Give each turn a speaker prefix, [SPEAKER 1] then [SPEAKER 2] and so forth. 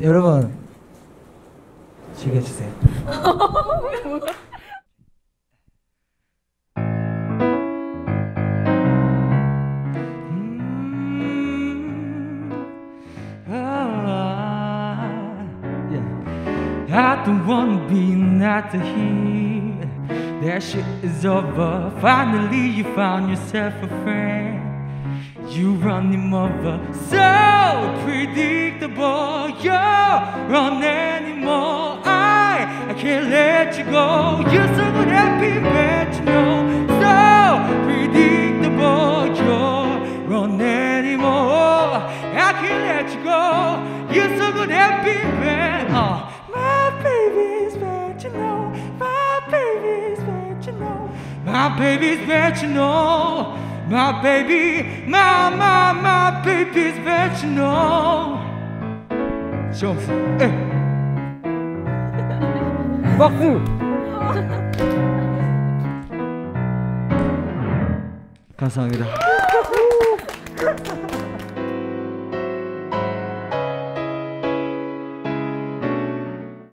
[SPEAKER 1] 여러분 즐겨주세요. I don't wanna be not to hear that shit is over. Finally, you found yourself a friend. You run him over, so predictable. You're on anymore. I, I can't let you go. You're so good at being bad, you know. So predictable. You're on anymore. I can't let you go. You're so good at being bad. Oh, my baby's bad, you know. My baby's bad, you know. My baby's bad, you know. My baby, my, my, my baby's bad, you know. Shows. 에. 박수. 감사합니다.